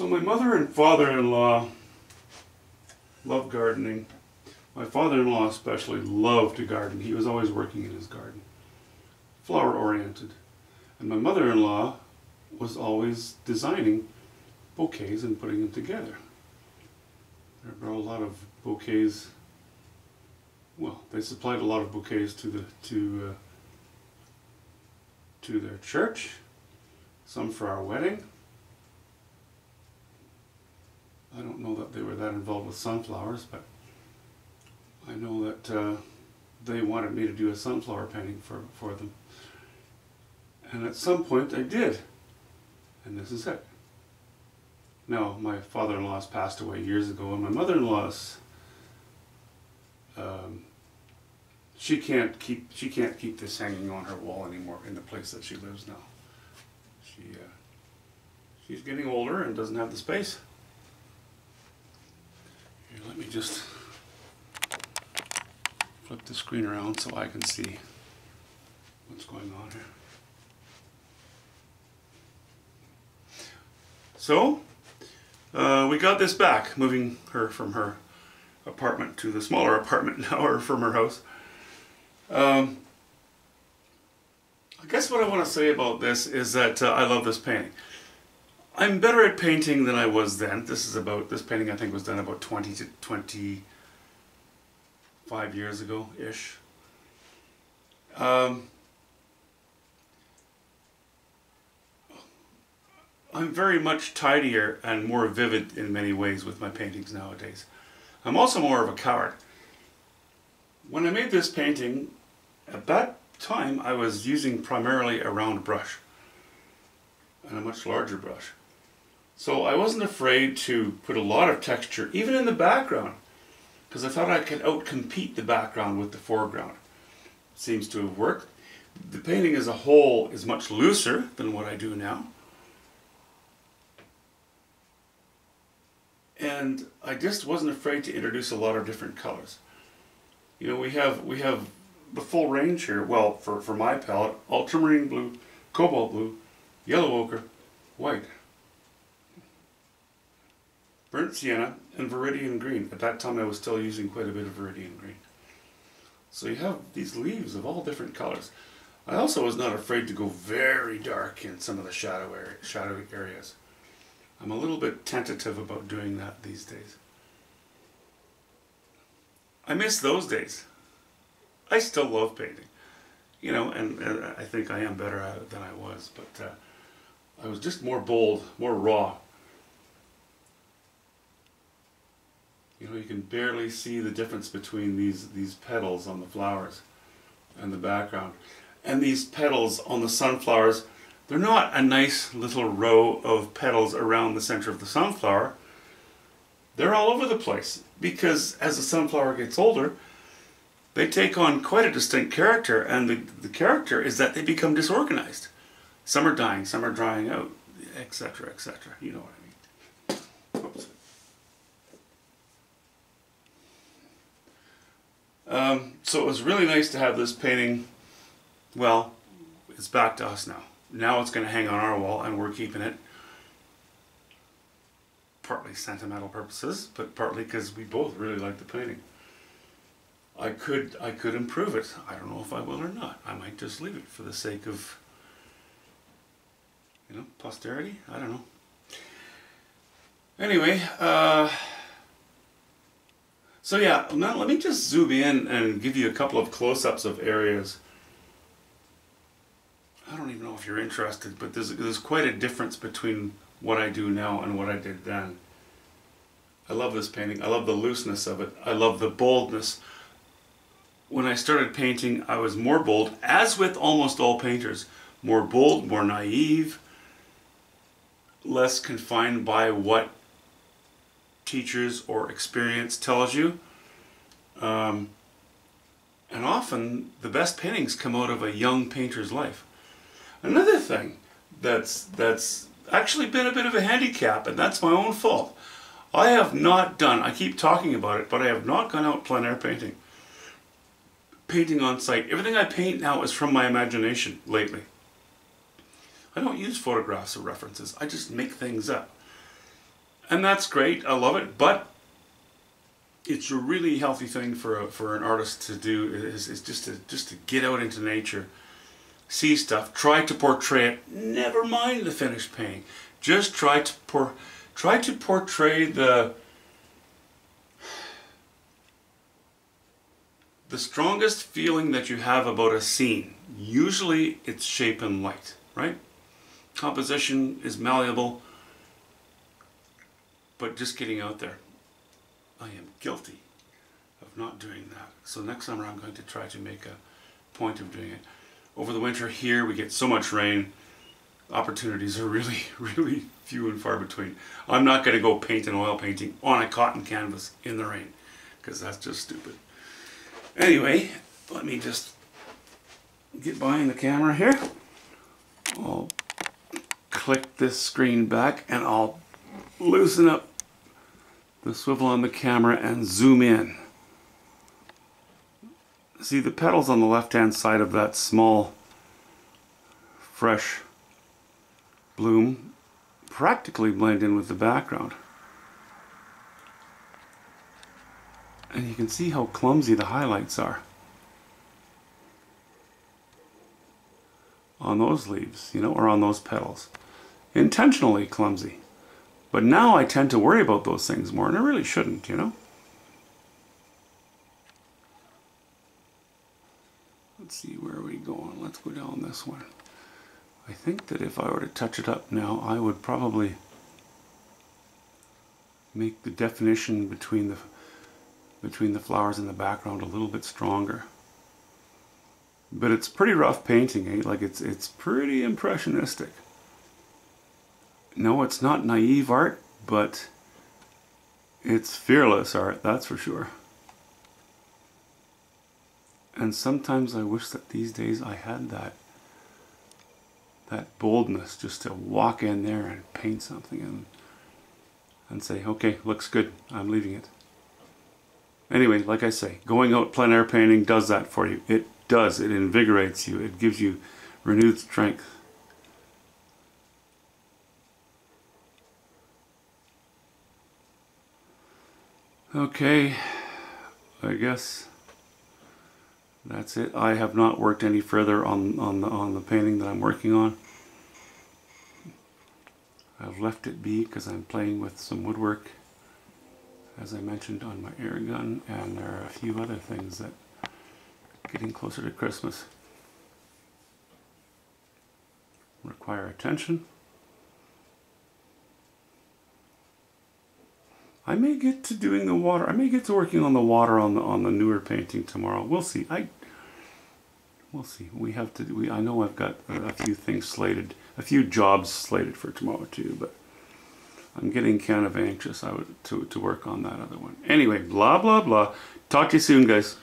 So my mother and father-in-law love gardening. My father-in-law especially loved to garden. He was always working in his garden. Flower oriented. And my mother-in-law was always designing bouquets and putting them together. There were a lot of bouquets. Well, they supplied a lot of bouquets to the to uh, to their church. Some for our wedding. I don't know that they were that involved with sunflowers, but I know that uh, they wanted me to do a sunflower painting for, for them. And at some point I did. And this is it. Now, my father-in-law's passed away years ago, and my mother-in-law's, um, she can't keep she can't keep this hanging on her wall anymore in the place that she lives now. She uh, she's getting older and doesn't have the space. Just flip the screen around so I can see what's going on here. So, uh, we got this back, moving her from her apartment to the smaller apartment now, or from her house. Um, I guess what I want to say about this is that uh, I love this painting. I'm better at painting than I was then. This is about, this painting I think was done about 20 to 25 years ago-ish. Um, I'm very much tidier and more vivid in many ways with my paintings nowadays. I'm also more of a coward. When I made this painting, at that time I was using primarily a round brush and a much larger brush. So I wasn't afraid to put a lot of texture, even in the background, because I thought I could outcompete the background with the foreground. Seems to have worked. The painting as a whole is much looser than what I do now. and I just wasn't afraid to introduce a lot of different colors. You know, we have we have the full range here. Well, for for my palette, ultramarine blue, cobalt blue, yellow ochre, white, burnt sienna, and viridian green. At that time, I was still using quite a bit of viridian green. So you have these leaves of all different colors. I also was not afraid to go very dark in some of the shadow area, shadowy areas. I'm a little bit tentative about doing that these days. I miss those days. I still love painting, you know, and, and I think I am better at it than I was, but uh, I was just more bold, more raw. Know, you can barely see the difference between these, these petals on the flowers and the background. And these petals on the sunflowers they're not a nice little row of petals around the center of the sunflower. They're all over the place because as the sunflower gets older, they take on quite a distinct character and the, the character is that they become disorganized. Some are dying, some are drying out, etc., etc. You know what I mean. Oops. Um, so it was really nice to have this painting. Well, it's back to us now. Now it's going to hang on our wall and we're keeping it. Partly sentimental purposes but partly because we both really like the painting. I could I could improve it. I don't know if I will or not. I might just leave it for the sake of you know posterity? I don't know. Anyway uh, so yeah now let me just zoom in and give you a couple of close-ups of areas I don't even know if you're interested, but there's, there's quite a difference between what I do now and what I did then. I love this painting. I love the looseness of it. I love the boldness. When I started painting, I was more bold, as with almost all painters. More bold, more naive, less confined by what teachers or experience tells you. Um, and often the best paintings come out of a young painter's life. Another thing that's that's actually been a bit of a handicap, and that's my own fault. I have not done, I keep talking about it, but I have not gone out plein air painting. Painting on site. Everything I paint now is from my imagination lately. I don't use photographs or references, I just make things up. And that's great. I love it, but it's a really healthy thing for a, for an artist to do is, is just to just to get out into nature, see stuff, try to portray it. Never mind the finished painting. Just try to por try to portray the the strongest feeling that you have about a scene. Usually it's shape and light, right? Composition is malleable, but just getting out there. I am guilty of not doing that. So next summer I'm going to try to make a point of doing it. Over the winter here we get so much rain, opportunities are really, really few and far between. I'm not going to go paint an oil painting on a cotton canvas in the rain because that's just stupid. Anyway, let me just get behind the camera here. I'll click this screen back and I'll loosen up the swivel on the camera and zoom in. See the petals on the left hand side of that small fresh bloom practically blend in with the background. And you can see how clumsy the highlights are on those leaves, you know, or on those petals. Intentionally clumsy. But now I tend to worry about those things more, and I really shouldn't, you know? Let's see, where are we going? Let's go down this one. I think that if I were to touch it up now, I would probably make the definition between the between the flowers in the background a little bit stronger. But it's pretty rough painting, eh? Like it's it's pretty impressionistic no, it's not naive art, but it's fearless art, that's for sure. And sometimes I wish that these days I had that that boldness just to walk in there and paint something and and say, okay, looks good, I'm leaving it. Anyway, like I say, going out plein air painting does that for you. It does. It invigorates you. It gives you renewed strength. Okay, I guess that's it. I have not worked any further on, on, the, on the painting that I'm working on. I've left it be because I'm playing with some woodwork as I mentioned on my air gun and there are a few other things that getting closer to Christmas require attention. I may get to doing the water. I may get to working on the water on the on the newer painting tomorrow. We'll see. I we'll see. We have to. We I know I've got a, few things slated, a few jobs slated for tomorrow too. But I'm getting kind of anxious. I would to to work on that other one. Anyway, blah blah blah. Talk to you soon, guys.